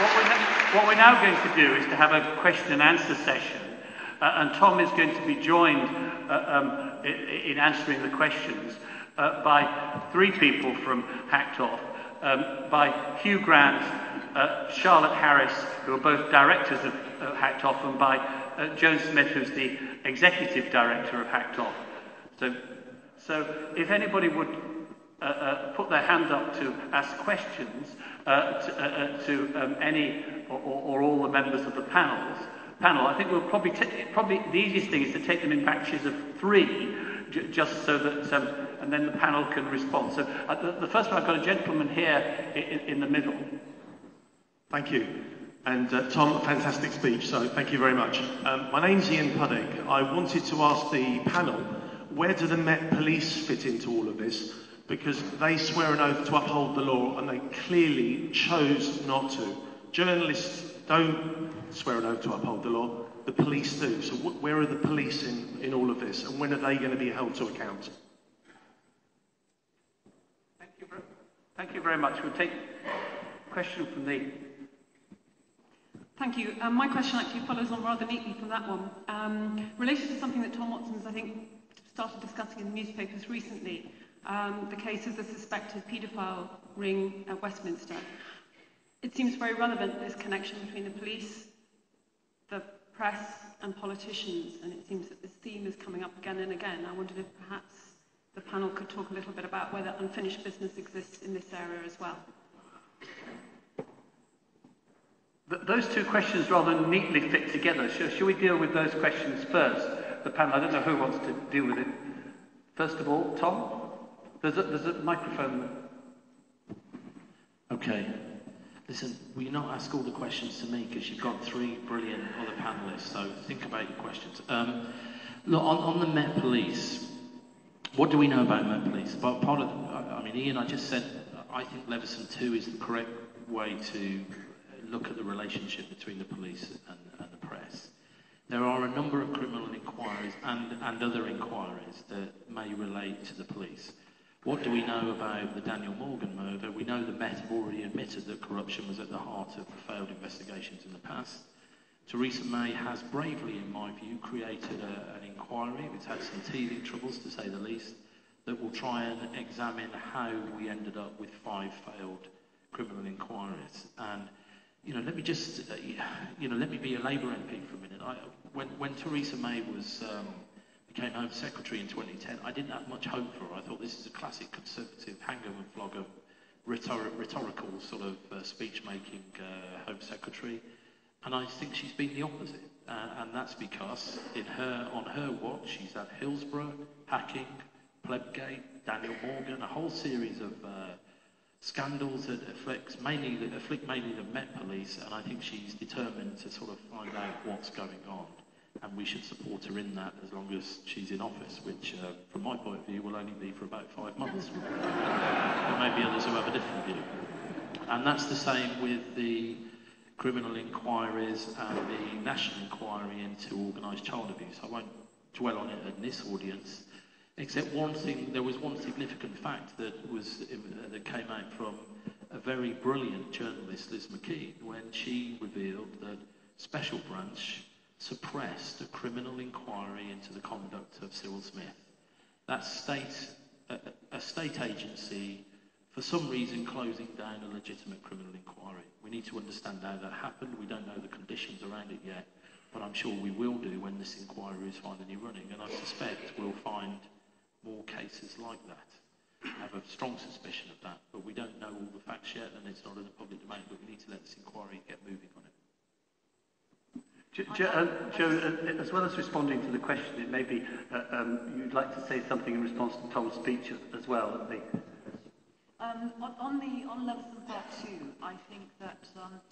what, we're, what we're now going to do is to have a question and answer session, uh, and Tom is going to be joined uh, um, in, in answering the questions uh, by three people from Hacked Off, um, by Hugh Grant, uh, Charlotte Harris, who are both directors of uh, Hacked Off, and by uh, Joan Smith, who's the executive director of Hacked Off. So, so if anybody would uh, uh, put their hand up to ask questions uh, to, uh, uh, to um, any or, or, all the members of the panels, panel, I think we'll probably, probably the easiest thing is to take them in batches of three, just so that, um, and then the panel can respond. So uh, the, the first one, I've got a gentleman here in, in the middle. Thank you. And uh, Tom, fantastic speech, so thank you very much. Um, my name's Ian Puddick. I wanted to ask the panel, where do the Met Police fit into all of this? Because they swear an oath to uphold the law and they clearly chose not to. Journalists don't swear an oath to uphold the law, the police do. So where are the police in, in all of this and when are they going to be held to account? Thank you, thank you very much. We'll take a question from the Thank you. Um, my question actually follows on rather neatly from that one. Um, related to something that Tom Watson's, I think, started discussing in the newspapers recently, um, the case of the suspected paedophile ring at Westminster. It seems very relevant, this connection between the police, the press, and politicians, and it seems that this theme is coming up again and again. I wondered if perhaps the panel could talk a little bit about whether unfinished business exists in this area as well. those two questions rather neatly fit together. Shall, we deal with those questions first? The panel, I don't know who wants to deal with it. First of all, Tom? There's a, there's a microphone. Okay. Listen, will you not ask all the questions to me because you've got three brilliant other panelists, so think about your questions. Um, look, on, on the Met Police, what do we know about Met Police? But part of, I mean, Ian, I just said I think Leveson 2 is the correct way to look at the relationship between the police and, and the press. There are a number of criminal inquiries and, and other inquiries that may relate to the police. What do we know about the Daniel Morgan murder? We know the Met have already admitted that corruption was at the heart of the failed investigations in the past. Theresa May has bravely, in my view, created a, an inquiry. It's had some teething troubles, to say the least, that will try and examine how we ended up with five failed criminal inquiries. And you know, let me just, uh, you know, let me be a Labour MP for a minute. I, when, when Theresa May was um, became Home Secretary in 2010, I didn't have much hope for her. I thought this is a classic Conservative and flogger, rhetor- rhetorical sort of uh, speech-making uh, Home Secretary, and I think she's been the opposite. Uh, and that's because in her, on her watch, she's had Hillsborough, hacking, Plebgate, Daniel Morgan, a whole series of uh, scandals that afflicts mainly afflict mainly the Met Police, and I think she's determined to sort of find out what's going on, and we should support her in that as long as she's in office, which, uh, from my point of view, will only be for about five months. there may be others who have a different view, and that's the same with the criminal inquiries and the national inquiry into organised child abuse. I won't dwell on it in this audience. Except one thing, there was one significant fact that was uh, that came out from a very brilliant journalist, Liz MacKean, when she revealed that Special Branch suppressed a criminal inquiry into the conduct of Cyril Smith. That state, a, a state agency, for some reason, closing down a legitimate criminal inquiry. We need to understand how that happened. We don't know the conditions around it yet, but I'm sure we will do when this inquiry is finally running. And I suspect we'll find more cases like that. I have a strong suspicion of that, but we don't know all the facts yet, and it's not in the public domain, but we need to let this inquiry get moving on it. Uh, Joe, uh, as well as responding to the question, it may be uh, um, you'd like to say something in response to Tom's speech as, well. The... Um, on, the on Leveson Part Two, I think that um,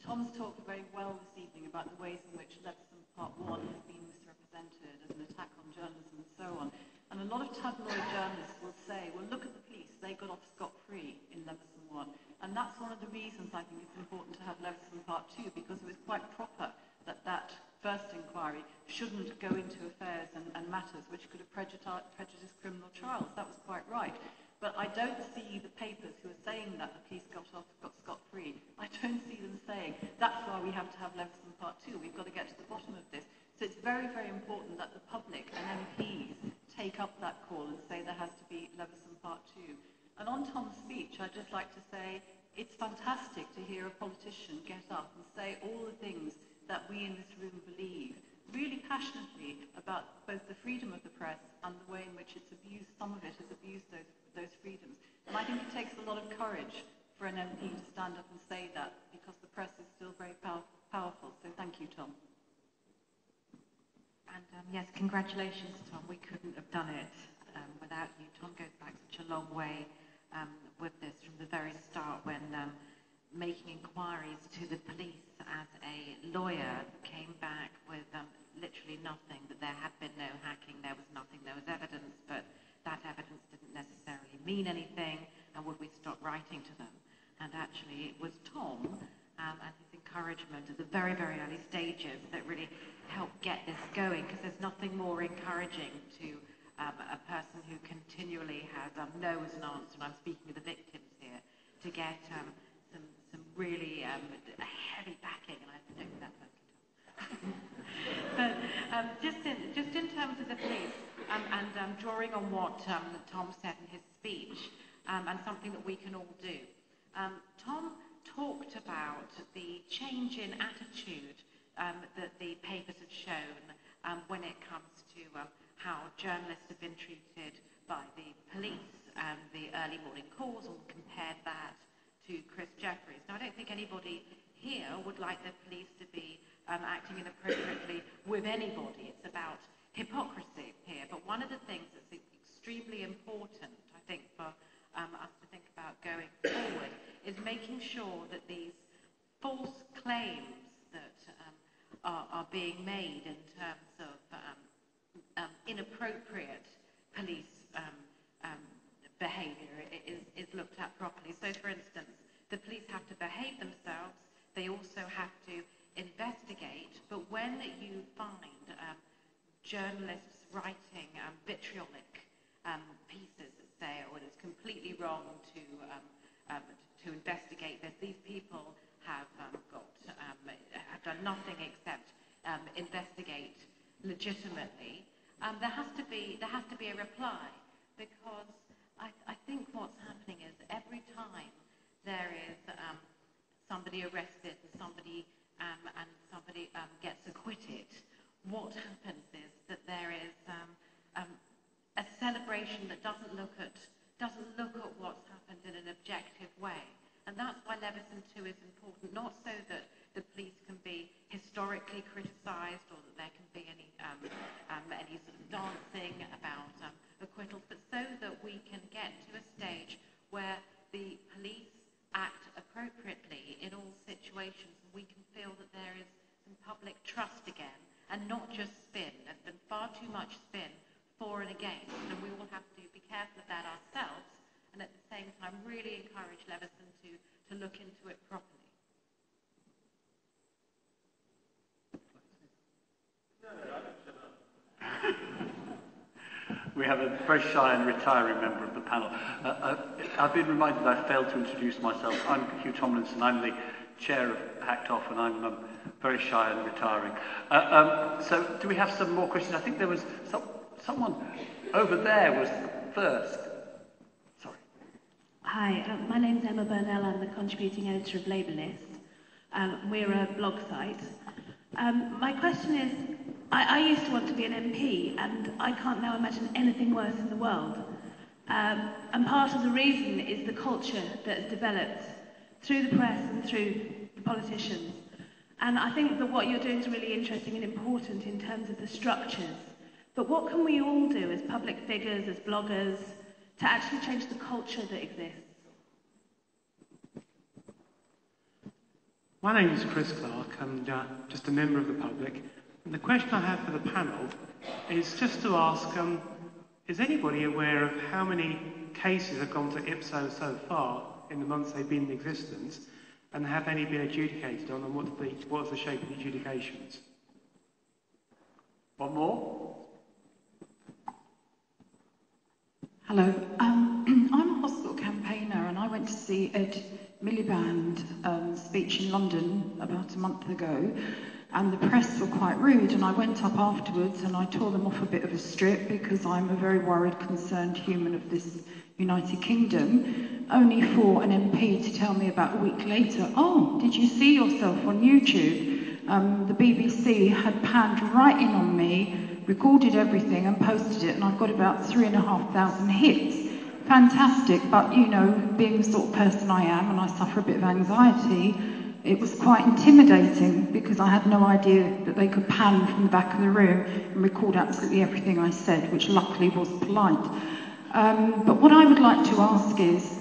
Tom's talked very well this evening about the ways in which Leveson Part One has been misrepresented as an attack on journalism and so on. And a lot of tabloid journalists will say, well, look at the police, they got off scot-free in Leveson 1. And that's one of the reasons I think it's important to have Leveson Part 2, because it was quite proper that that first inquiry shouldn't go into affairs and, and matters which could have prejudiced criminal trials. That was quite right. But I don't see the papers who are saying that the police got off got scot-free. I don't see them saying that's why we have to have Leveson Part 2. We've got to get to the bottom of this. So it's very, very important that the public and MPs take up that call and say there has to be Leveson Part 2. And on Tom's speech, I'd just like to say it's fantastic to hear a politician get up and say all the things that we in this room believe really passionately about both the freedom of the press and the way in which it's abused, some of it has abused those, those freedoms. And I think it takes a lot of courage for an MP to stand up and say that because the press is still very pow powerful. So thank you, Tom. And um, yes, congratulations, Tom. We couldn't have done it um, without you. Tom goes back such a long way um, with this from the very start when um, making inquiries to the police as a lawyer came back with um, literally nothing, that there had been no hacking, there was nothing, there was evidence, but that evidence didn't necessarily mean anything, and would we stop writing to them? And actually, it was Tom um, and his encouragement at the very, very early stages that really helped get this going, because there's nothing more encouraging to um, a person who continually has um, no as an answer, and I'm speaking of the victims here, to get um, really um, heavy backing, and I think that person but um, just, in, just in terms of the police, um, and um, drawing on what um, Tom said in his speech, um, and something that we can all do. Um, Tom talked about the change in attitude that the papers have shown when it comes to how journalists have been treated by the police and the early morning calls, and compared that Chris Jefferies. Now, I don't think anybody here would like the police to be um, acting inappropriately with anybody. It's about hypocrisy here. But one of the things that's extremely important, I think, for um, us to think about going forward is making sure that these false claims that um, are, are, being made in terms of um, um, inappropriate police um, behaviour is, is looked at properly. So, for instance, the police have to behave themselves. They also have to investigate, but when you find um, journalists writing um, vitriolic um, pieces, say, or it's completely wrong to um, um, to investigate this, these people have um, got have done nothing except investigate legitimately. there has to be there has to be a reply because I, I think what's happening is every time there is somebody arrested and somebody um, and somebody um, gets acquitted, what happens is that there is um, um, a celebration that doesn't look at doesn't look at what's happened in an objective way. And that's why Leveson 2 is important, not so that the police can be historically criticised or that there can be any, um, um, any sort of dancing about um, acquittals, but so that we can get to a stage where the police act appropriately in all situations and we can feel that there is some public trust again and not just spin. There's been far too much spin for and against, and we all have to be careful of that ourselves and at the same time really encourage Leveson to, to look into it properly. We have a very shy and retiring member of the panel. Uh, uh, I've been reminded I failed to introduce myself. I'm Hugh Tomlinson. I'm the chair of Hacked Off, and I'm um, very shy and retiring. Uh, um, so, do we have some more questions? I think there was some, someone over there was first. Sorry. Hi, um, my name's Emma Burnell. I'm the contributing editor of LabourList. Um, we're a blog site. Um, my question is, I, I used to want to be an MP, and I can't now imagine anything worse in the world. Um, and part of the reason is the culture that has developed through the press and through the politicians. And I think that what you're doing is really interesting and important in terms of the structures. But what can we all do as public figures, as bloggers, to actually change the culture that exists? My name is Chris Clark. I'm uh, just a member of the public. And the question I have for the panel is just to ask, um, is anybody aware of how many cases have gone to IPSO so far in the months they've been in existence? And have any been adjudicated on, and what's the, what's the shape of the adjudications? One more? Hello. Um, I'm a hospital campaigner, and I went to see Ed Miliband um, speech in London about a month ago, and the press were quite rude. And I went up afterwards and I tore them off a bit of a strip because I'm a very worried, concerned human of this United Kingdom, only for an MP to tell me about a week later, oh, did you see yourself on YouTube? Um, the BBC had panned right in on me, recorded everything and posted it, and I've got about three and a half thousand hits. Fantastic, but you know, being the sort of person I am and I suffer a bit of anxiety, it was quite intimidating because I had no idea that they could pan from the back of the room and record absolutely everything I said, which luckily was polite. Um, but what I would like to ask is,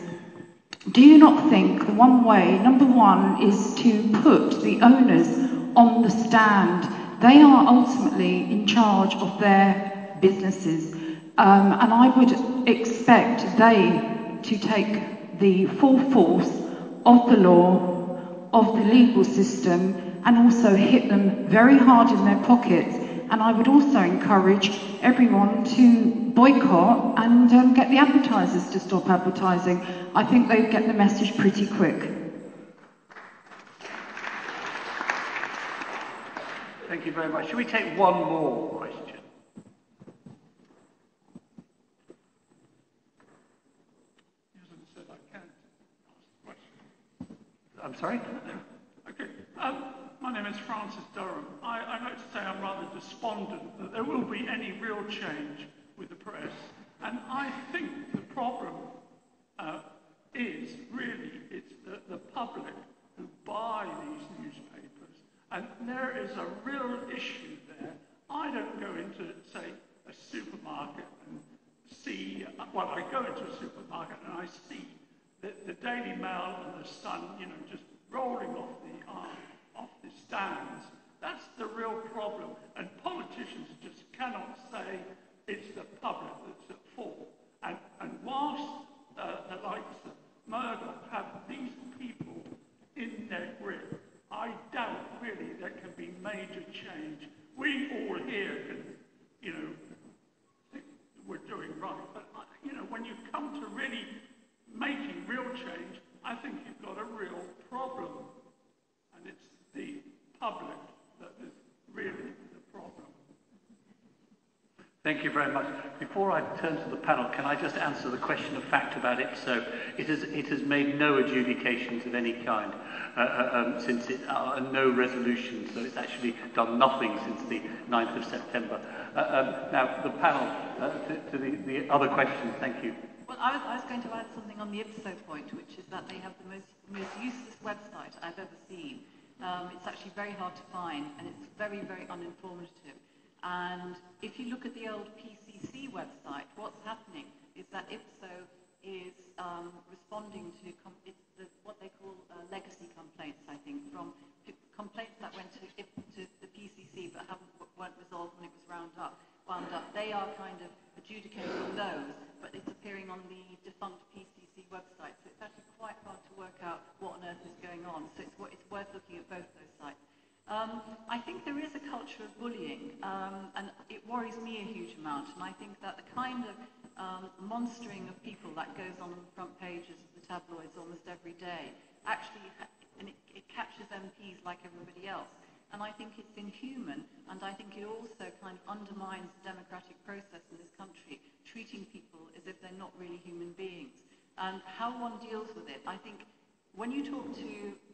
do you not think the one way, number one, is to put the owners on the stand? They are ultimately in charge of their businesses. Um, and I would expect they to take the full force of the law of the legal system and also hit them very hard in their pockets. And I would also encourage everyone to boycott and um, get the advertisers to stop advertising. I think they'd get the message pretty quick. Thank you very much. Should we take one more question? I'm sorry? Okay. Um, my name is Francis Durham. I, I'd like to say I'm rather despondent that there will be any real change with the press. And I think the problem uh, is really it's the, the public who buy these newspapers. And there is a real issue there. I don't go into, say, a supermarket and see, well, I go into a supermarket and I see the, the Daily Mail and the Sun, you know, just rolling off the uh, off the stands. That's the real problem, and politicians just cannot say it's the public that's at fault. And, and whilst uh, the likes of Murdoch have these people in their grip, I doubt really there can be major change. We all here can, you know, think we're doing right, but uh, you know, when you come to really making real change, I think you've got a real problem. And it's the public that is really the problem. Thank you very much. Before I turn to the panel, can I just answer the question of fact about IPSO? It has, it has made no adjudications of any kind uh, uh, um, since it, uh, no resolution, so it's actually done nothing since the 9th of September. Uh, um, now, the panel, uh, to, to the, the other question, thank you. Well, I was, I was going to add something on the IPSO point, which is that they have the most, most useless website I've ever seen. Um, it's actually very hard to find, and it's very, very uninformative. And if you look at the old PCC website, what's happening is that IPSO is um, responding to the, what they call uh, legacy complaints, I think, from complaints that went to, to the PCC but weren't resolved when it was round up, wound up. They are kind of adjudicating those but it's appearing on the defunct PCC website. So it's actually quite hard to work out what on earth is going on. So it's, it's worth looking at both those sites. Um, I think there is a culture of bullying, um, and it worries me a huge amount. And I think that the kind of um, monstering of people that goes on the front pages of the tabloids almost every day actually, and it, it catches MPs like everybody else. And I think it's inhuman, and I think it also kind of undermines the democratic process in this country, treating people as if they're not really human beings. And how one deals with it, I think when you talk to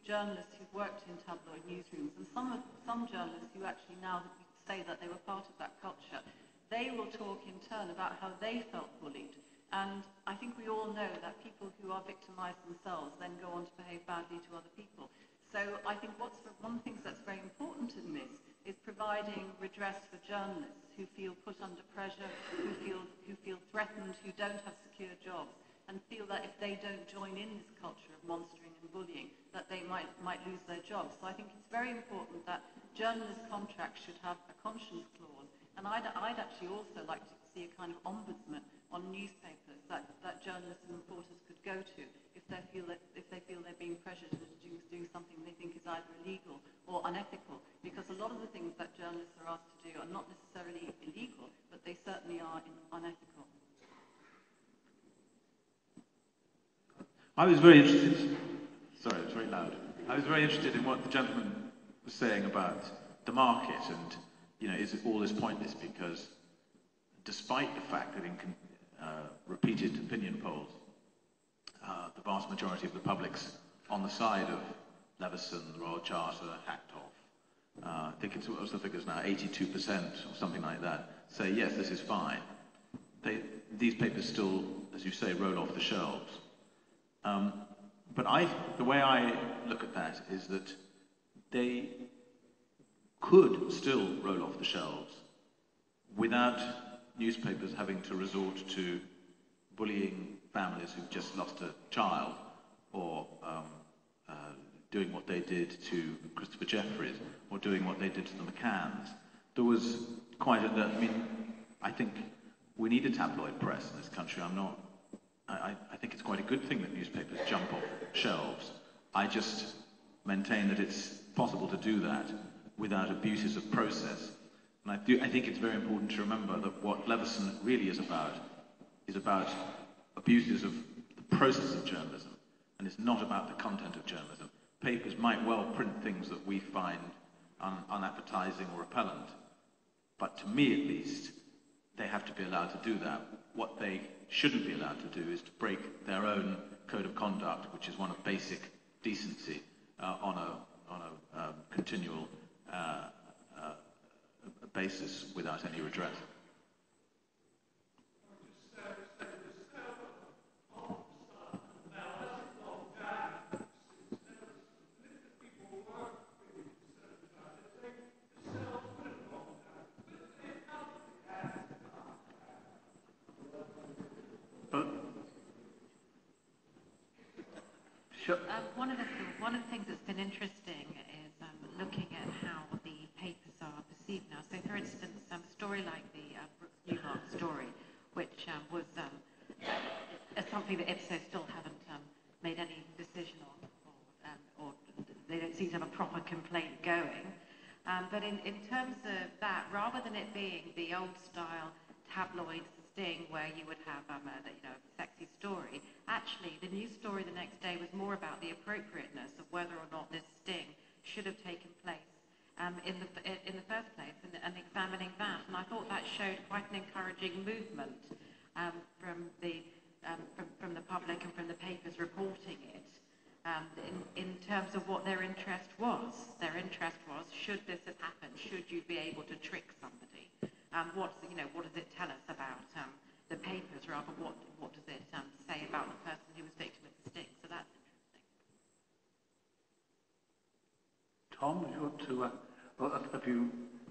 journalists who've worked in tabloid newsrooms, and some, of, some journalists who actually now say that they were part of that culture, they will talk in turn about how they felt bullied. And I think we all know that people who are victimized themselves then go on to behave badly to other people. So I think what's one of the things that's very important in this is providing redress for journalists who feel put under pressure, who feel, who feel threatened, who don't have secure jobs, and feel that if they don't join in this culture of monstering and bullying, that they might, might lose their jobs. So I think it's very important that journalist contracts should have a conscience clause. And I'd, I'd actually also like to see a kind of ombudsman on newspapers that, that journalists and reporters could go to if they feel that if they feel they're being pressured into doing, doing something they think is either illegal or unethical. Because a lot of the things that journalists are asked to do are not necessarily illegal, but they certainly are in, unethical. I was very interested. Sorry, it's very loud. I, was very interested in what the gentleman was saying about the market and, you know, is it all this pointless because despite the fact that in uh, repeated opinion polls, uh, the vast majority of the public's on the side of Leveson, the Royal Charter, Hacked Off. Uh, I think it's, what's the figures now, 82% or something like that, say, yes, this is fine. They, these papers still, as you say, roll off the shelves. Um, but I, the way I look at that is that they could still roll off the shelves without newspapers having to resort to bullying families who've just lost a child or um, uh, doing what they did to Christopher Jefferies or doing what they did to the McCanns. There was quite a, I mean, I think we need a tabloid press in this country. I'm not, I, think it's quite a good thing that newspapers jump off shelves. I just maintain that it's possible to do that without abuses of process. And I, do, I think it's very important to remember that what Leveson really is about is about abuses of the process of journalism, and it's not about the content of journalism. Papers might well print things that we find un- unappetizing or repellent, but to me at least, they have to be allowed to do that. What they shouldn't be allowed to do is to break their own code of conduct, which is one of basic decency, uh, on a, on a um, continual uh, uh, basis without any redress. Um, one, of the, one of the things that's been interesting is um, looking at how the papers are perceived now. So, for instance, um, a story like the uh, Brooks Newmark story, which um, was um, uh, something that Ipsos still haven't um, made any decision on, or, um, or they don't seem to have a proper complaint going. Um, but in, in terms of that, rather than it being the old style tabloid sting where you would have um, a you know, sexy story, actually the news story the next day was more about the appropriateness of whether or not this sting should have taken place um, in, the, in the first place and, and examining that. And I thought that showed quite an encouraging movement um, from, the, um, from, from the public and from the papers reporting it. Um, in, in terms of what their interest was. Their interest was, should this have happened? Should you be able to trick somebody? Um, what, you know, what does it tell us about um, the papers, rather, what, what does it um, say about the person who was victim of the stick. So that's interesting. Tom, you want to, uh, well, have you,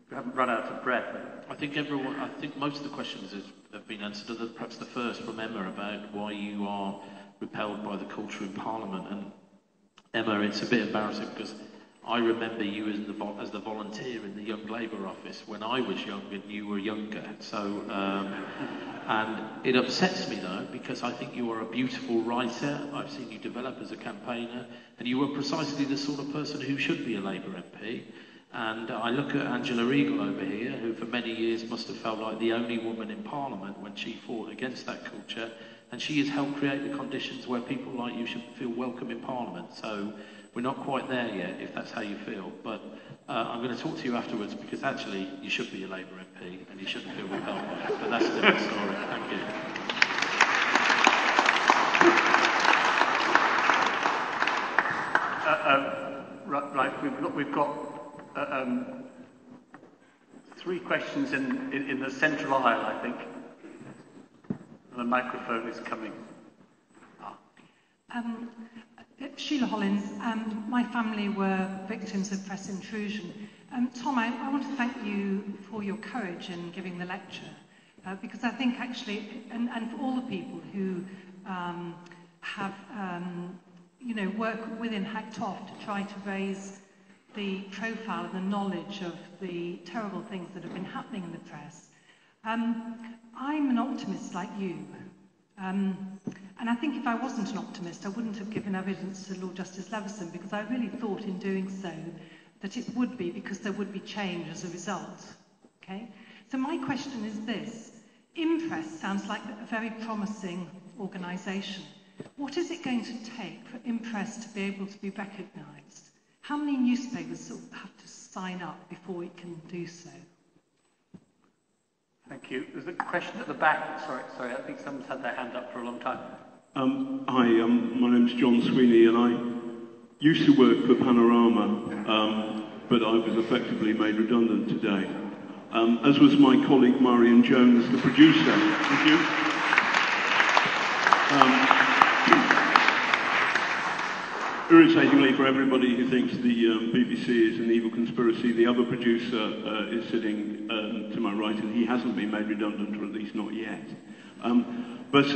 you haven't run out of breath? I think everyone, I think most of the questions have, have been answered. Other, perhaps the first from Emma about why you are repelled by the culture in Parliament. And Emma, it's a bit embarrassing because I remember you as the, as the volunteer in the Young Labour office when I was young and you were younger. So, um, and it upsets me though because I think you are a beautiful writer. I've seen you develop as a campaigner, and you are precisely the sort of person who should be a Labour MP. And I look at Angela Eagle over here, who for many years must have felt like the only woman in Parliament when she fought against that culture. And she has helped create the conditions where people like you should feel welcome in Parliament. So we're not quite there yet, if that's how you feel. But uh, I'm going to talk to you afterwards because actually you should be a Labour MP and you shouldn't feel repelled by it. But that's a different story. Thank you. Uh, uh, right, right, we've got, we've got uh, um, three questions in, in, in the central aisle, I think. And the microphone is coming. Ah. Um, Sheila Hollins, um, my family were victims of press intrusion. Um, Tom, I, I, want to thank you for your courage in giving the lecture, uh, because I think actually, and, and, for all the people who um, have, um, you know, work within Hacked Off to try to raise the profile and the knowledge of the terrible things that have been happening in the press. Um, I'm an optimist like you. And I think if I wasn't an optimist, I wouldn't have given evidence to Lord Justice Leveson because I really thought in doing so that it would be because there would be change as a result. Okay? So my question is this. Impress sounds like a very promising organisation. What is it going to take for Impress to be able to be recognised? how many newspapers have to sign up before it can do so? Thank you. There's a question at the back. Sorry, sorry. I think someone's had their hand up for a long time. Um, hi, um, my name's John Sweeney, and I used to work for Panorama, um, but I was effectively made redundant today. Um, as was my colleague Meirion Jones, the producer. Thank you. Um, irritatingly for everybody who thinks the um, BBC is an evil conspiracy, the other producer uh, is sitting um, to my right, and he hasn't been made redundant, or at least not yet. But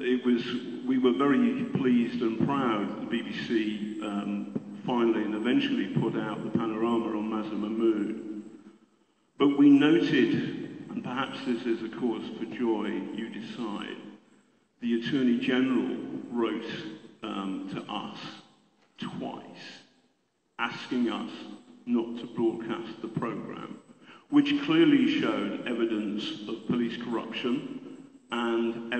it was, we were very pleased and proud that the BBC um, finally and eventually put out the panorama on Mazher Mahmood. But we noted, and perhaps this is a cause for joy, you decide, the Attorney General wrote um, to us twice, asking us not to broadcast the programme, which clearly showed evidence of police corruption and,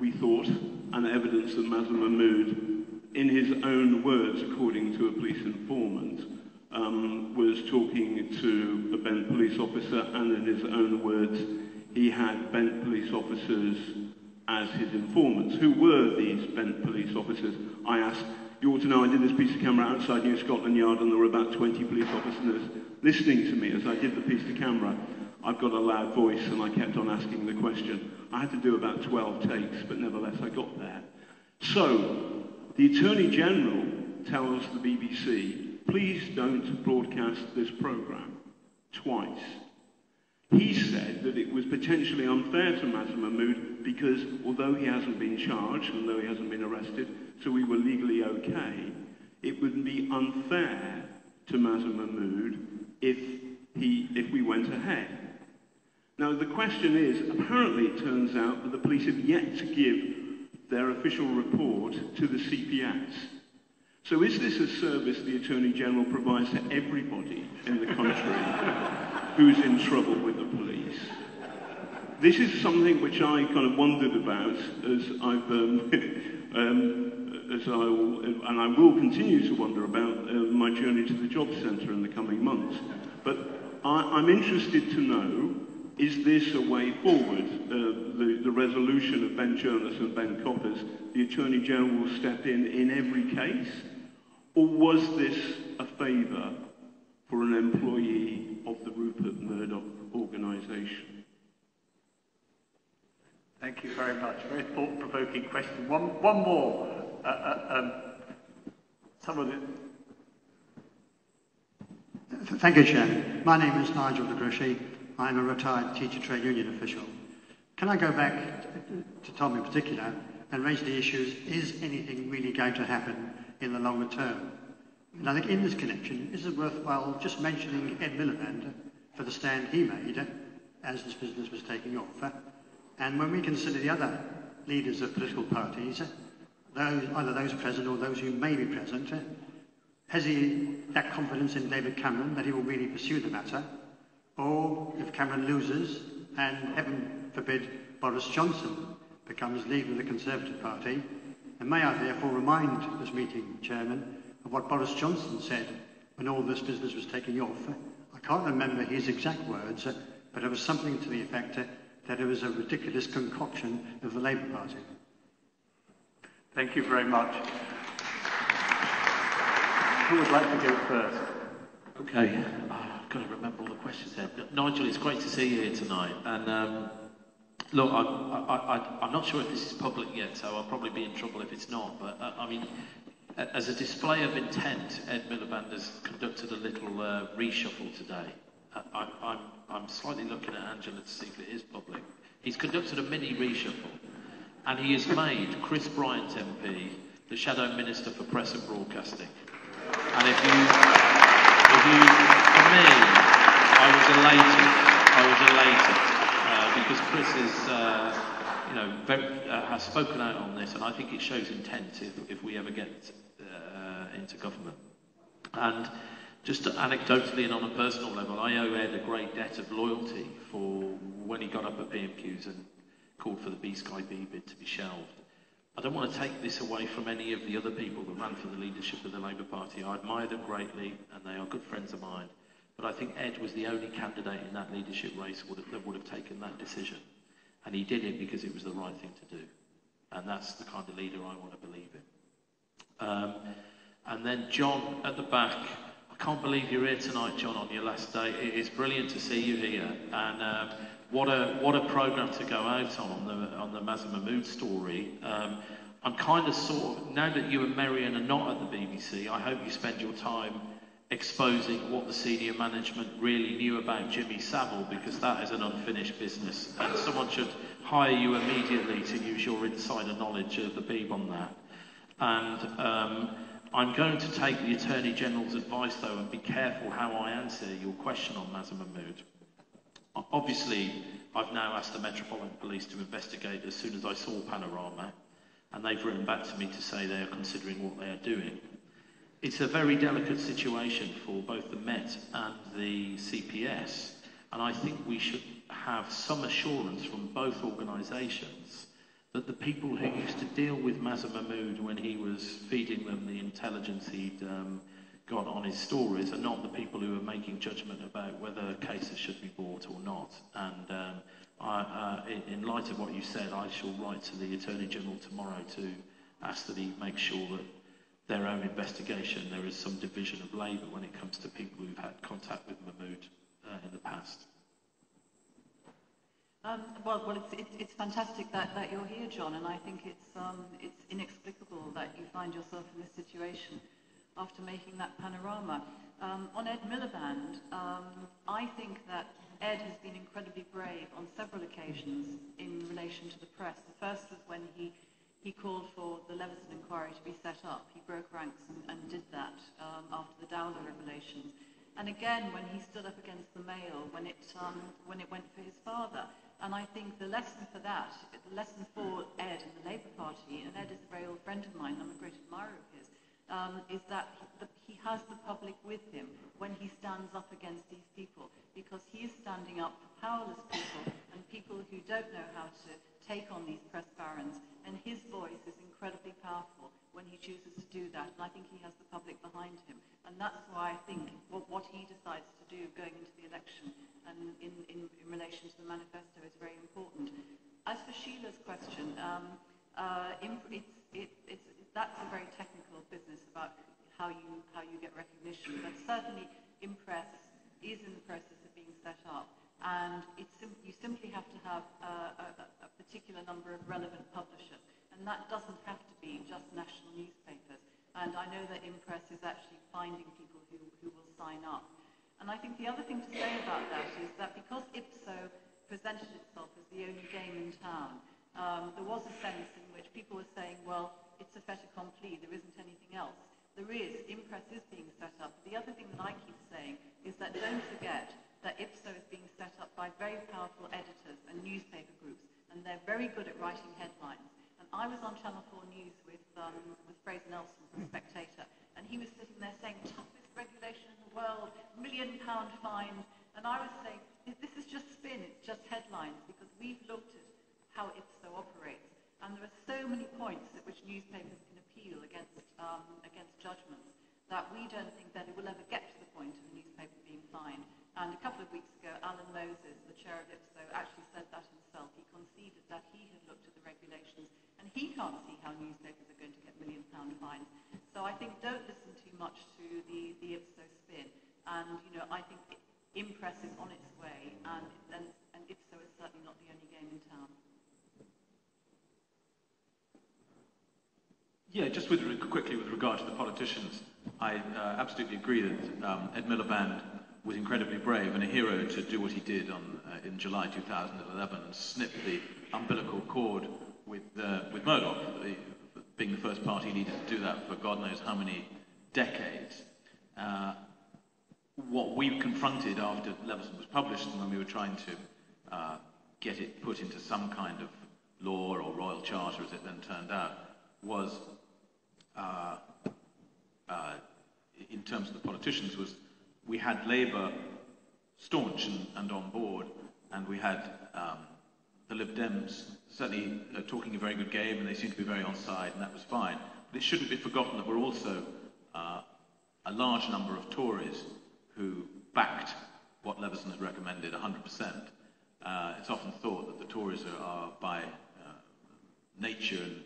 we thought, and evidence that Mazher Mahmood, in his own words, according to a police informant, um, was talking to a bent police officer, and in his own words, he had bent police officers as his informants. Who were these bent police officers? I asked. You ought to know I did this piece of camera outside New Scotland Yard and there were about 20 police officers listening to me as I did the piece of camera. I've got a loud voice and I kept on asking the question. I had to do about 12 takes, but nevertheless I got there. So, the Attorney General tells the BBC, please don't broadcast this programme twice. He said that it was potentially unfair to Mazher Mahmood because although he hasn't been charged and though he hasn't been arrested, so we were legally okay, it would be unfair to Mazher Mahmood if, he, if we went ahead. Now the question is, apparently it turns out that the police have yet to give their official report to the CPS. So is this a service the Attorney General provides to everybody in the country? who's in trouble with the police. This is something which I kind of wondered about as I've, um, um, as I will, and I will continue to wonder about uh, my journey to the job centre in the coming months. But I, I'm interested to know, is this a way forward? Uh, the, the resolution of Ben Jonas and Ben Coppers, the Attorney General will step in in every case? Or was this a favour for an employee of the Rupert Murdoch organisation? Thank you very much. Very thought-provoking question. One, one more. Uh, uh, um, some of it. Thank you, Chairman. My name is Nigel de Gruchy. I'm a retired teacher trade union official. Can I go back to Tom in particular and raise the issues, is anything really going to happen in the longer term? And I think in this connection, is it worthwhile just mentioning Ed Miliband for the stand he made as this business was taking off? And when we consider the other leaders of political parties, those, either those present or those who may be present, has he that confidence in David Cameron that he will really pursue the matter? Or if Cameron loses, and heaven forbid Boris Johnson becomes leader of the Conservative Party, and may I therefore remind this meeting, Chairman, of what Boris Johnson said when all this business was taking off. I can't remember his exact words, but it was something to the effect that it was a ridiculous concoction of the Labour Party. Thank you very much. Who would like to go first? Okay, got to remember all the questions there. Nigel, it's great to see you here tonight. And um, look, I, I, am not sure if this is public yet, so I'll probably be in trouble if it's not. But uh, I mean, as a display of intent, Ed Miliband has conducted a little uh, reshuffle today. Uh, I, I'm, I'm slightly looking at Angela to see if it is public. He's conducted a mini reshuffle, and he has made Chris Bryant MP the Shadow Minister for Press and Broadcasting. And if you, if you me, I was elated. I was elated uh, because Chris is. Uh, you know, very, uh, has spoken out on this, and I think it shows intent if, if we ever get into government. And just anecdotally and on a personal level, I owe Ed a great debt of loyalty for when he got up at PMQs and called for the BSkyB bid to be shelved. I don't want to take this away from any of the other people that ran for the leadership of the Labour Party. I admire them greatly, and they are good friends of mine. But I think Ed was the only candidate in that leadership race would have, that would have taken that decision. And he did it because it was the right thing to do. And that's the kind of leader I want to believe in. Um, and then John at the back. I can't believe you're here tonight, John, on your last day. It is brilliant to see you here. And um, what a what a program to go out on on the on the story. Um, I'm kind of sort of now that you and Meirion are not at the BBC. I hope you spend your time exposing what the senior management really knew about Jimmy Savile because that is an unfinished business, and someone should hire you immediately to use your insider knowledge of the Beeb on that. And um, I'm going to take the Attorney General's advice though and be careful how I answer your question on Mazher Mahmood. Obviously, I've now asked the Metropolitan Police to investigate as soon as I saw Panorama, and they've written back to me to say they are considering what they are doing. It's a very delicate situation for both the Met and the CPS, and I think we should have some assurance from both organisations that the people who used to deal with Mazher Mahmood when he was feeding them the intelligence he'd um, got on his stories are not the people who are making judgment about whether cases should be brought or not. And um, I, uh, in, in light of what you said, I shall write to the Attorney General tomorrow to ask that he make sure that their own investigation, there is some division of labour when it comes to people who've had contact with Mahmood uh, in the past. Um, well, well, it's, it, it's fantastic that, that you're here, John, and I think it's, um, it's inexplicable that you find yourself in this situation after making that panorama. Um, on Ed Miliband, um, I think that Ed has been incredibly brave on several occasions in relation to the press. The first was when he, he called for the Leveson inquiry to be set up. He broke ranks and, and did that um, after the Dowler revelations. And again, when he stood up against the Mail, when it, um, when it went for his father. And I think the lesson for that, the lesson for Ed and the Labour Party, and Ed is a very old friend of mine, I'm a great admirer of his, um, is that he, the, he has the public with him when he stands up against these people, because he is standing up for powerless people and people who don't know how to take on these press barons, and his voice is incredibly powerful when he chooses to do that, and I think he has the public behind him. And that's why I think what, what he decides to do going into the election and in, in, in relation to the manifesto is very important. As for Sheila's question, um, uh, it, it's, that's a very technical business about how you, how you get recognition, but certainly Impress is in the process of being set up, and sim- you simply have to have uh, a, a particular number of relevant publishers, and that doesn't have to be just national newspapers. And I know that Impress is actually finding people who, who will sign up. And I think the other thing to say about that is that because Ipso presented itself as the only game in town, um, there was a sense in which people were saying, well, it's a fait accompli, there isn't anything else. There is, Impress is being set up. The other thing that I keep saying is that don't forget that Ipso is being set up by very powerful editors and newspaper groups, and they're very good at writing headlines. And I was on Channel 4 News with, um, with Fraser Nelson from Spectator, and he was sitting there saying, toughest regulation in the world, million pound fines. And I was saying, this is just spin, it's just headlines, because we've looked at how Ipso operates. And there are so many points at which newspapers can appeal against, um, against judgments that we don't think that it will ever get to the point of a newspaper being fined. And a couple of weeks ago, Alan Moses, the chair of Ipso, actually said that himself. He conceded that he had looked at the regulations and he can't see how newspapers are going to get million pound fines. So I think don't listen too much to the, the Ipso spin. And, you know, I think Impress is on its way and, and, and Ipso is certainly not the only game in town. Yeah, just with, quickly with regard to the politicians, I uh, absolutely agree that um, Ed Miliband was incredibly brave and a hero to do what he did on, uh, in July 2011 and snip the umbilical cord with, uh, with Murdoch, the, being the first party leader to do that for God knows how many decades. Uh, what we confronted after Leveson was published and when we were trying to uh, get it put into some kind of law or royal charter, as it then turned out, was in terms of the politicians was we had Labour staunch and, and on board, and we had um, the Lib Dems certainly are talking a very good game and they seemed to be very on side, and that was fine. But it shouldn't be forgotten that we're also uh, a large number of Tories who backed what Leveson has recommended 100%. Uh, it's often thought that the Tories are, are by uh, nature and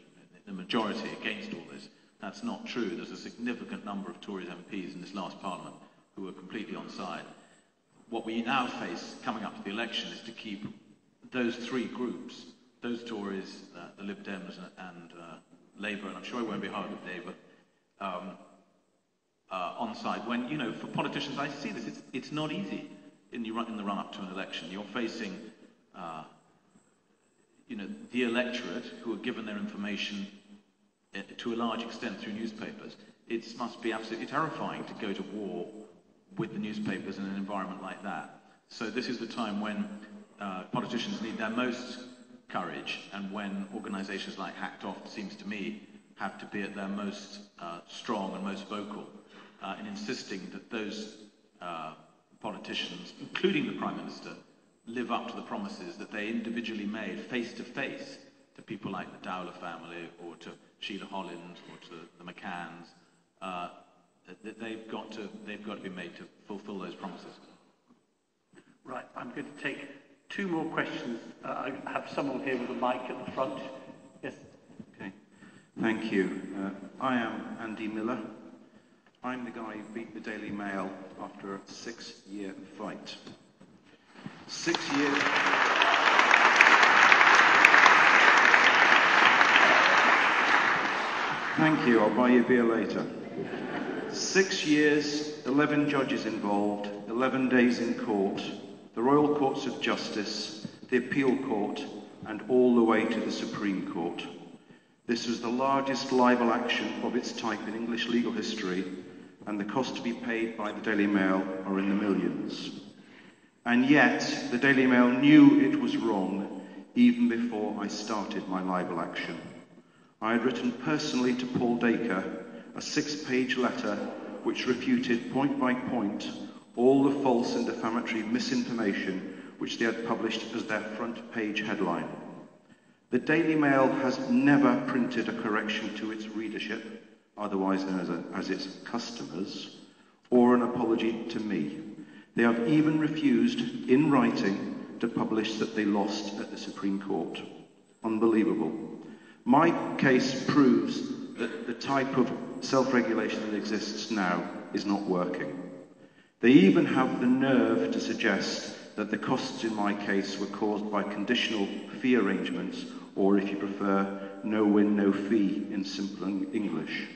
the majority against all this. That's not true. There's a significant number of Tories MPs in this last Parliament who are completely on side. What we now face coming up to the election is to keep those three groups, those Tories, uh, the Lib Dems and, uh, Labour, and I'm sure it won't be hard with Labour, um, uh, on side. When, you know, for politicians, I see this, it's, it's not easy in, the run, in the run-up to an election. You're facing, uh, you know, the electorate who are given their information to a large extent through newspapers. It must be absolutely terrifying to go to war with the newspapers in an environment like that. So this is the time when uh, politicians need their most courage and when organisations like Hacked Off, seems to me, have to be at their most uh, strong and most vocal uh, in insisting that those uh, politicians, including the Prime Minister, live up to the promises that they individually made face to face to people like the Dowler family or to Sheila Hollins or to the McCanns, uh, they've got to they've got to be made to fulfil those promises. Right, I'm going to take two more questions. Uh, I have someone here with a mic at the front. Yes. Okay. Thank you. Uh, I am Andy Miller. I'm the guy who beat the Daily Mail after a six-year fight. Six years. Thank you. I'll buy you beer later. Six years, 11 judges involved, 11 days in court, the Royal Courts of Justice, the Appeal Court, and all the way to the Supreme Court. This was the largest libel action of its type in English legal history, and the cost to be paid by the Daily Mail are in the millions. And yet, the Daily Mail knew it was wrong even before I started my libel action. I had written personally to Paul Dacre a six-page letter which refuted point by point all the false and defamatory misinformation which they had published as their front page headline. The Daily Mail has never printed a correction to its readership, otherwise known as, a, as its customers, or an apology to me. They have even refused, in writing, to publish that they lost at the Supreme Court. Unbelievable. My case proves that the type of self-regulation that exists now is not working. They even have the nerve to suggest that the costs in my case were caused by conditional fee arrangements, or if you prefer, no win, no fee in simple English.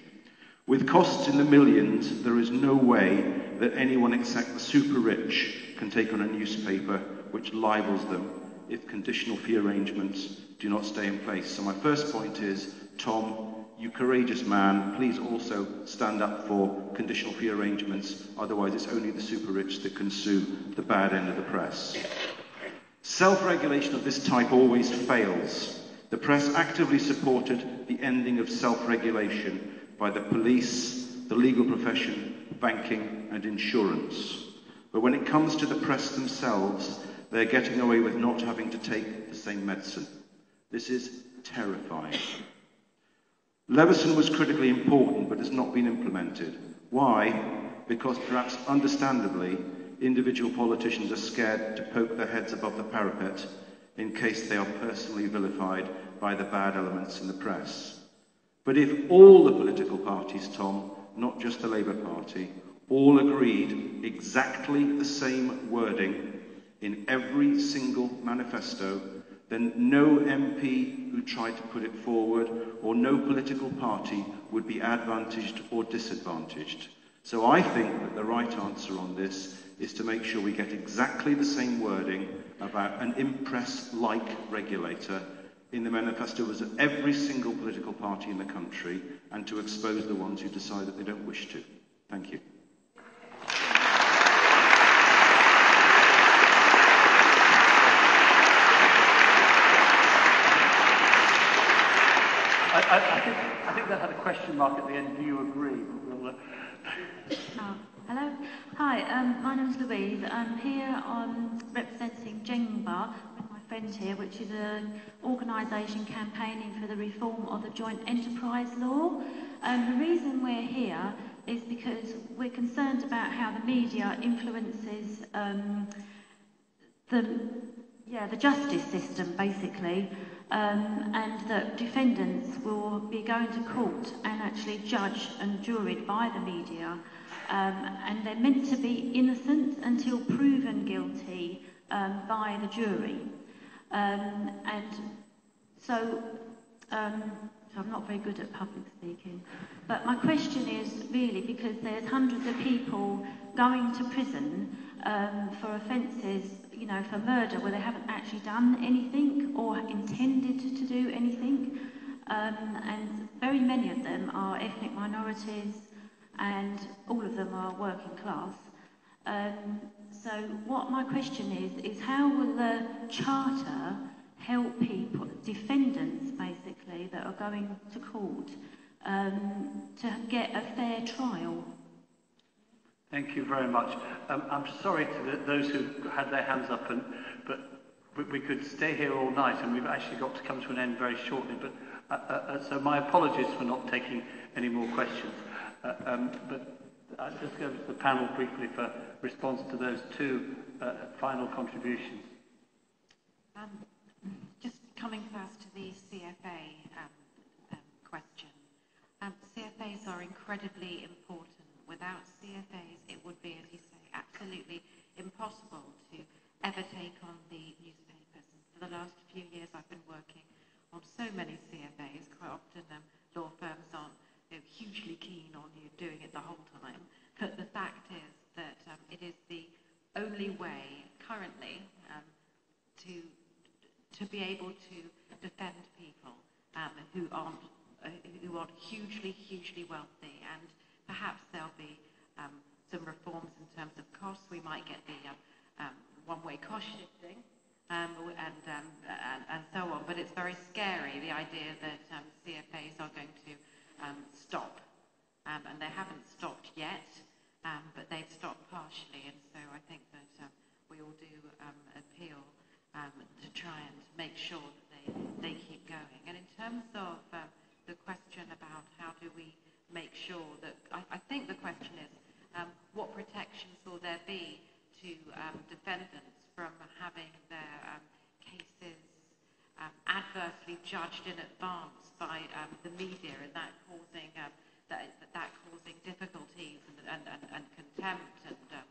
With costs in the millions, there is no way that anyone except the super rich can take on a newspaper which libels them if conditional fee arrangements do not stay in place. So my first point is, Tom, you courageous man, please also stand up for conditional fee arrangements, otherwise it's only the super rich that can sue the bad end of the press. Self-regulation of this type always fails. The press actively supported the ending of self-regulation by the police, the legal profession, banking and insurance. But when it comes to the press themselves, they're getting away with not having to take the same medicine. This is terrifying. Leveson was critically important but has not been implemented. Why? Because perhaps understandably, individual politicians are scared to poke their heads above the parapet in case they are personally vilified by the bad elements in the press. But if all the political parties, Tom, not just the Labour Party, all agreed exactly the same wording in every single manifesto then no MP who tried to put it forward or no political party would be advantaged or disadvantaged. So I think that the right answer on this is to make sure we get exactly the same wording about an impress-like regulator in the manifestos of every single political party in the country and to expose the ones who decide that they don't wish to. Thank you. I, I, I, think, I think that had a question mark at the end. Do you agree? We'll, uh... oh, hello. Hi, um, my name is Louise. I'm here on representing Jengba with my friend here, which is an organisation campaigning for the reform of the joint enterprise law. And the reason we're here is because we're concerned about how the media influences um, the yeah the justice system basically, um, and that defendants will be going to court and actually judged and juried by the media, um, and they're meant to be innocent until proven guilty um, by the jury, um, and so. Um, I'm not very good at public speaking. But my question is really because there's hundreds of people going to prison um, for offences, you know, for murder where they haven't actually done anything or intended to do anything. Um, and very many of them are ethnic minorities and all of them are working class. Um, so what my question is, is how will the charter help people, defendants basically, that are going to court um, to get a fair trial. Thank you very much. Um, I'm sorry to the, those who had their hands up, and, but we, we could stay here all night, and we've actually got to come to an end very shortly. But uh, uh, uh so my apologies for not taking any more questions. Uh, um, but I'll just go to the panel briefly for response to those two uh, final contributions. Um, just coming first to the CFA um, um, question. Um, CFAs are incredibly important. Without CFAs, it would be, as you say, absolutely impossible to ever take on the newspapers. And for the last few years, I've been working on so many CFAs. Quite often, um, law firms aren't you know, hugely keen on you doing it the whole time. But the fact is that um, it is the only way currently um, to to be able to defend people um, who aren't uh, who aren't hugely, hugely wealthy, and perhaps there'll be um, some reforms terms of costs. We might get the um, um one-way cost shifting um, um and, so on. But it's very scary the idea that um, CFAs are going to um, stop, and they haven't stopped yet, but they've stopped partially, and so I think that we all do appeal to try and make sure that they, keep going. And in terms of the question about how do we make sure that, I, think the question is, what protections will there be to um, defendants from having their um, cases um, adversely judged in advance by the media and that causing um, that, that causing difficulties and, and, and, and contempt and, um,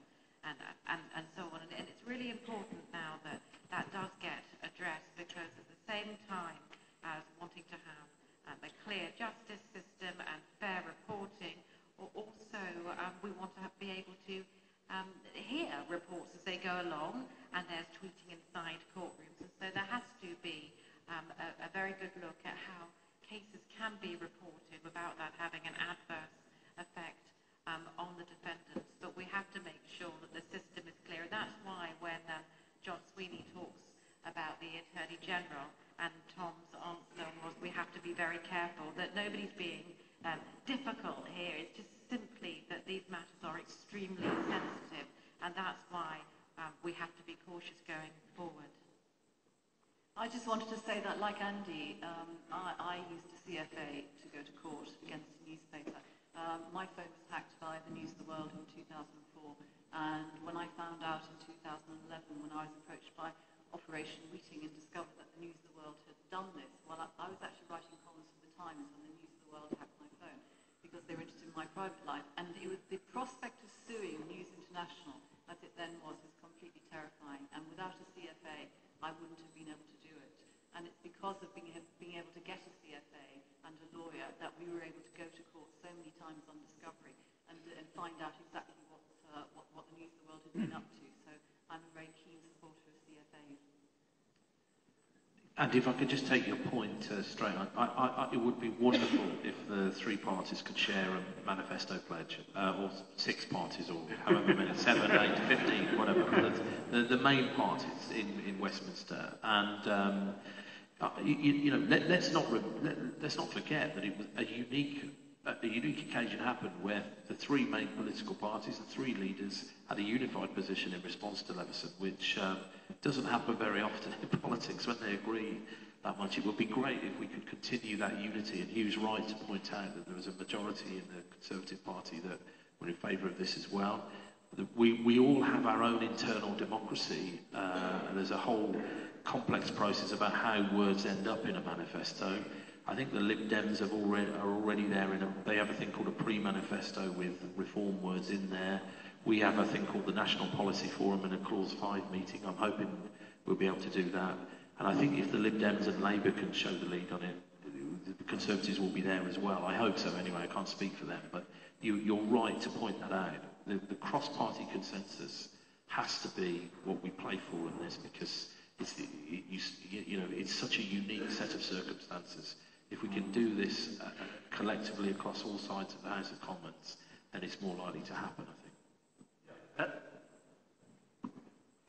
and, and, and so on. And, and it's really important now that that does get addressed because at the same time as wanting to have um, a clear justice system and fair reporting, or also um, we want to have, be able to um, hear reports as they go along, and there's tweeting inside courtrooms, and so there has to be um, a, a very good look at how cases can be reported without that having an adverse effect um, on the defendants. But we have to make sure that the system is clear, and that's why when um, John Sweeney talks about the Attorney General, and Tom's answer was we have to be very careful that nobody's being um, difficult just simply that these matters are extremely sensitive, and that's why um, we have to be cautious going forward. I just wanted to say that, like Andy, um, I, I used a CFA to go to court against a newspaper. Um, my phone was hacked by the News of the World in 2004, and when I found out in 2011, when I was approached by Operation Weeting and discovered that the News of the World had done this, well, I, I was actually writing columns for the Times when the News of the World hacked my phone because they were interested in my private life. And was the prospect of suing News International, as it then was, was completely terrifying. And without a CFA, I wouldn't have been able to do it. And it's because of being, being able to get a CFA and a lawyer that we were able to go to court so many times on discovery and, and find out exactly uh, what, what the News of the World had been up to. So I'm a very keen supporter of CFAs. And if I could just take your point uh, straight on, I, I, it would be wonderful if the three parties could share a manifesto pledge, uh, or six parties, or however many, seven, eight, fifteen, whatever. The, the, the main parties in, in Westminster, and um, uh, you, you, know, let, us not let, us not forget that it was a unique a, unique occasion happened where the three main political parties, the three leaders, had a unified position in response to Leveson, which um, doesn't happen very often in politics when they agree that much. It would be great if we could continue that unity. And he was right to point out that there was a majority in the Conservative Party that were in favour of this as well. We, we all have our own internal democracy, uh, and there's a whole complex process about how words end up in a manifesto. I think the Lib Dems have already, are already there. In a, they have a thing called a pre-manifesto with reform words in there. We have a thing called the National Policy Forum and a Clause 5 meeting. I'm hoping we'll be able to do that. And I think if the Lib Dems and Labour can show the lead on it, the Conservatives will be there as well. I hope so anyway. I can't speak for them. But you, you're right to point that out. The, the cross-party consensus has to be what we play for in this because it's, it, you, you know, it's such a unique set of circumstances. If we can do this uh, collectively across all sides of the House of Commons, then it's more likely to happen, I think.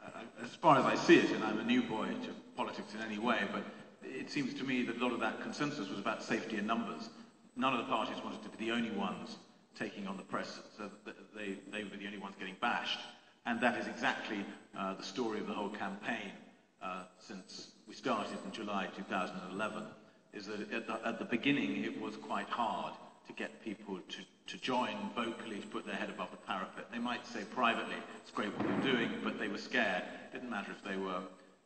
Uh, as far as I see it, and I'm a new boy to politics in any way, but it seems to me that a lot of that consensus was about safety in numbers. None of the parties wanted to be the only ones taking on the press, so they, they were the only ones getting bashed. And that is exactly uh, the story of the whole campaign uh, since we started in July 2011, is that at the, at the beginning it was quite hard to get people to, to join vocally, to put their head above the parapet. They might say privately, it's great what you're doing, but they were scared. It didn't matter if they were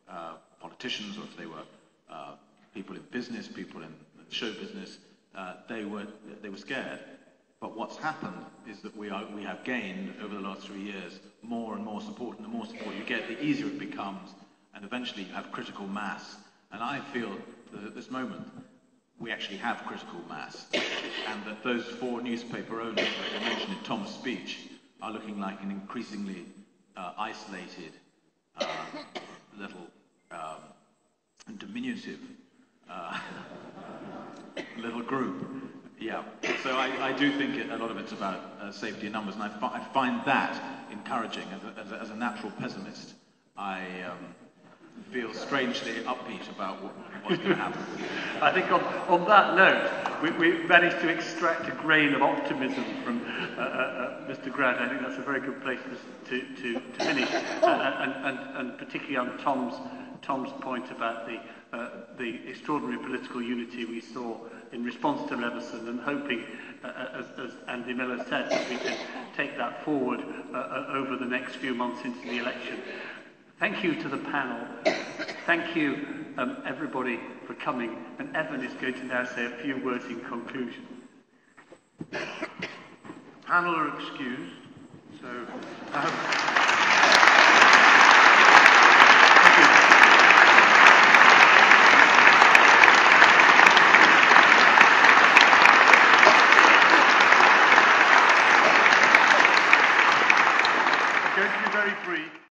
uh, politicians or if they were uh, people in business, people in show business, uh, they, were, they were scared. But what's happened is that we, are, we have gained over the last three years more and more support, and the more support you get, the easier it becomes, and eventually you have critical mass. And I feel that at this moment, we actually have critical mass, and that those four newspaper owners that I mentioned in Tom's speech are looking like an increasingly uh, isolated uh, little um, diminutive uh, little group. Yeah, so I, I do think a lot of it's about uh, safety in numbers, and I, fi I find that encouraging. As a, as a, as a natural pessimist, I um, feel strangely upbeat about what, what's going to happen. I think on, on that note, we, we managed to extract a grain of optimism from uh, uh, uh Mr. Grant. I think that's a very good place to, to, to finish, and, and, and particularly on Tom's, Tom's point about the, uh, the extraordinary political unity we saw in response to Leveson and hoping, uh, uh as, as Andy Miller said, that we can take that forward uh, uh, over the next few months into the election. Thank you to the panel. Thank you, um, everybody, for coming. And Evan is going to now say a few words in conclusion. Panel are excused. So. Um, very.